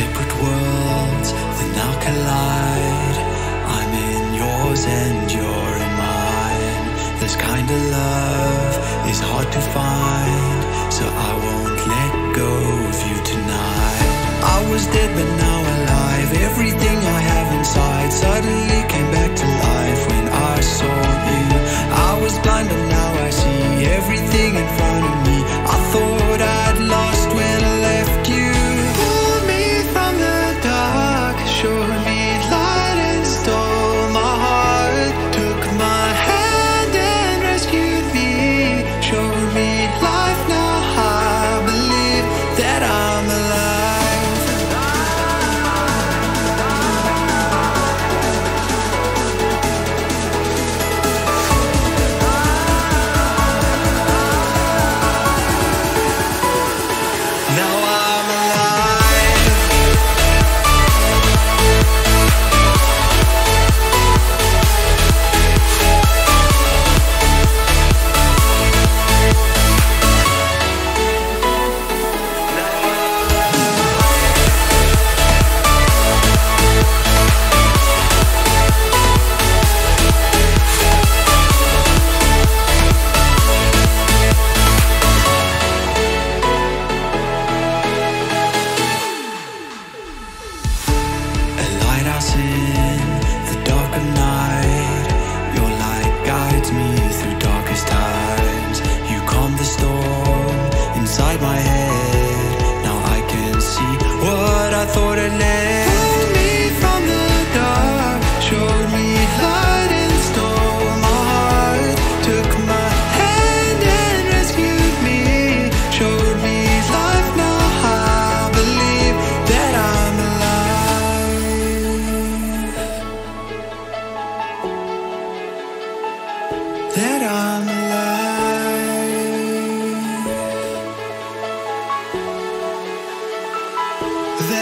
Separate worlds that now collide. I'm in yours and you're in mine. This kind of love is hard to find, so I won't let go of you tonight. I was dead, but now alive. Everything I have inside suddenly.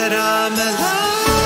that I'm alive